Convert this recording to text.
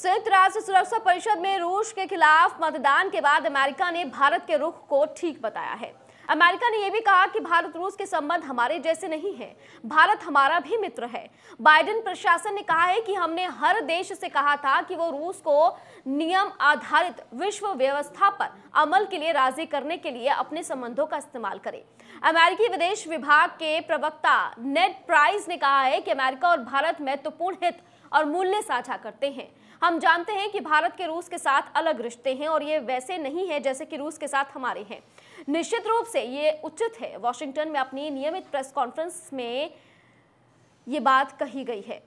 संयुक्त राष्ट्र सुरक्षा परिषद में रूस के खिलाफ मतदान के बाद अमेरिका ने भारत के रुख को ठीक बताया है। अमेरिका ने यह भी कहा कि भारत रूस के संबंध हमारे जैसे नहीं है। भारत हमारा भी मित्र है। बाइडेन प्रशासन ने कहा है कि हमने हर देश से कहा था कि वो रूस को नियम आधारित विश्व व्यवस्था पर अमल के लिए राज़ी करने के लिए अपने संबंधों का इस्तेमाल करें। अमेरिकी विदेश विभाग के प्रवक्ता नेड प्राइस ने कहा है कि अमेरिका और भारत महत्वपूर्ण हित और मूल्य साझा करते हैं। हम जानते हैं कि भारत के रूस के साथ अलग रिश्ते हैं और ये वैसे नहीं है जैसे कि रूस के साथ हमारे हैं। निश्चित रूप से ये उचित है। वॉशिंगटन में अपनी नियमित प्रेस कॉन्फ्रेंस में ये बात कही गई है।